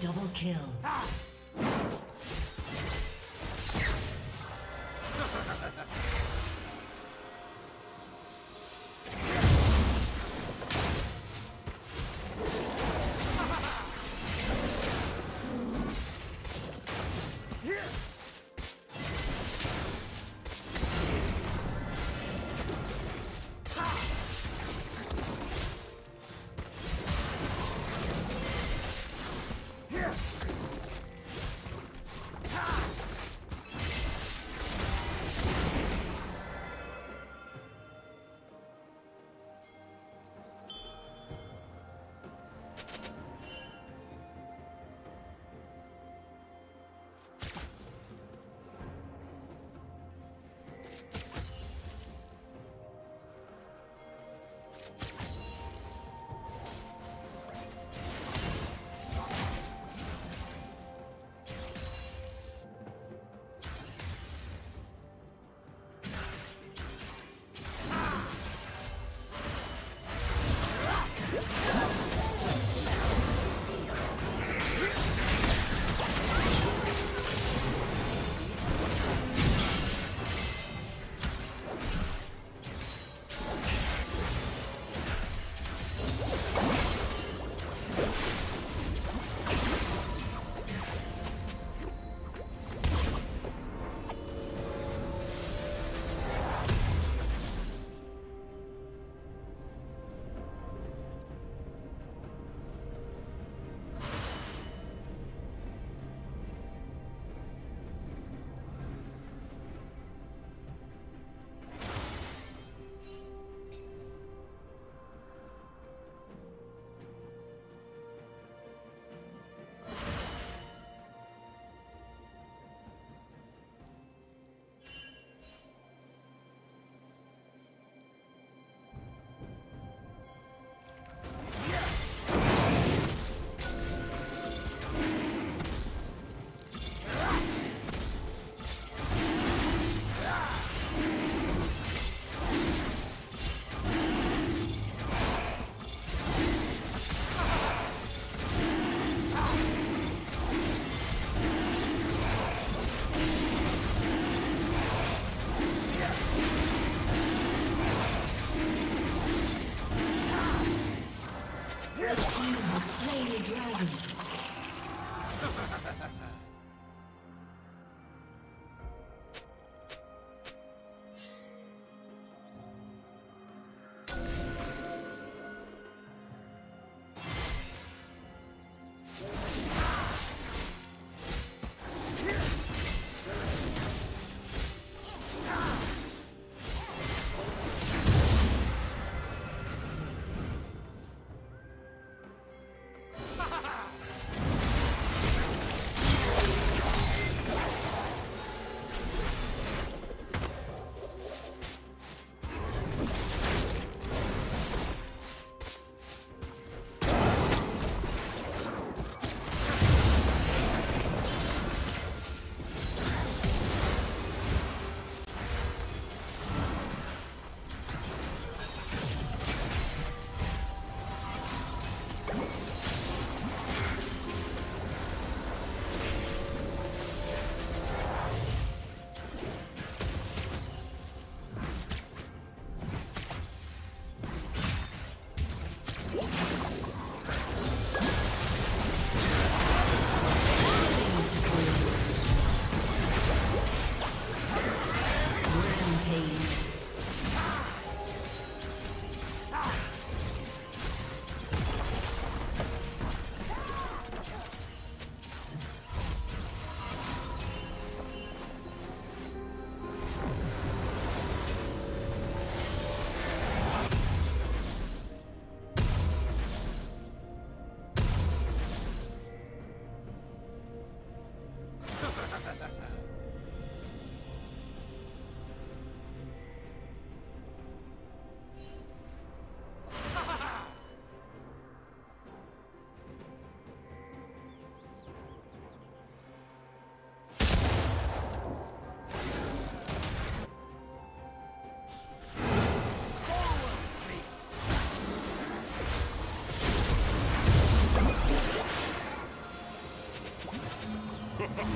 Double kill.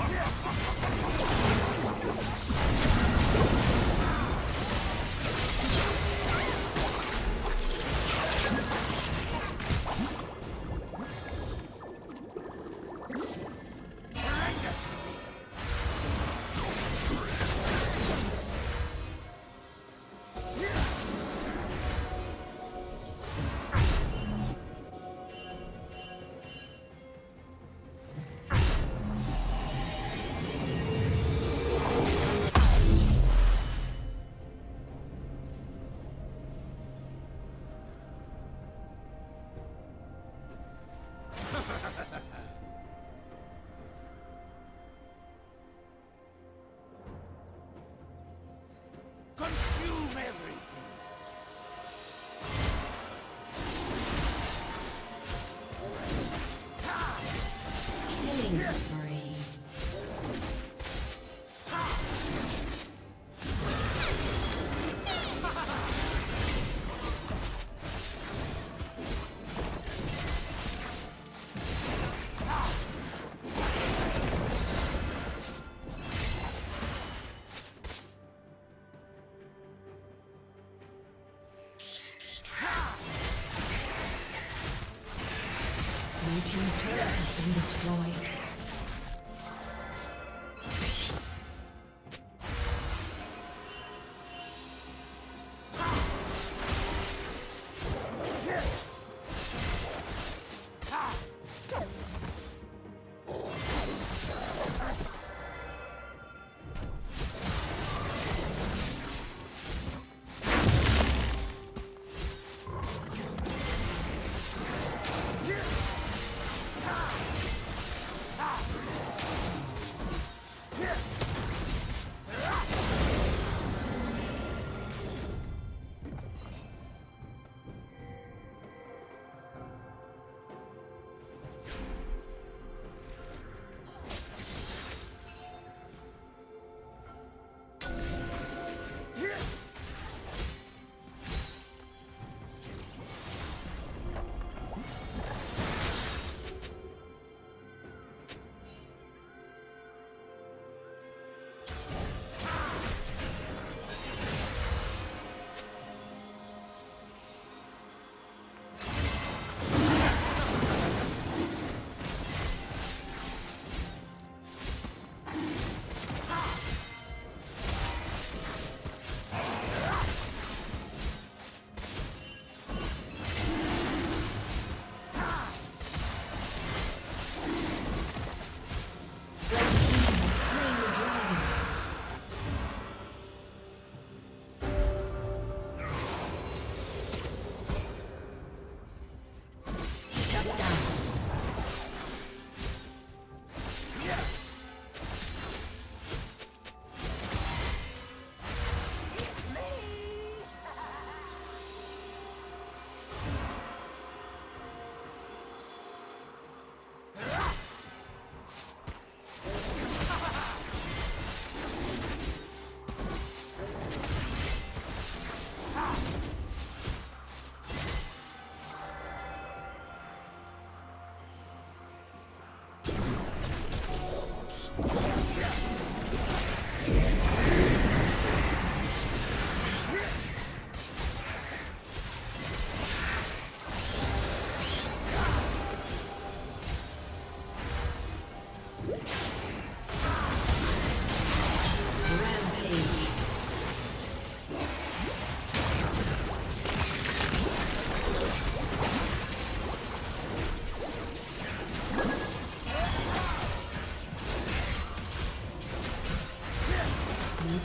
あっ! been destroyed.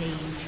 Rampage.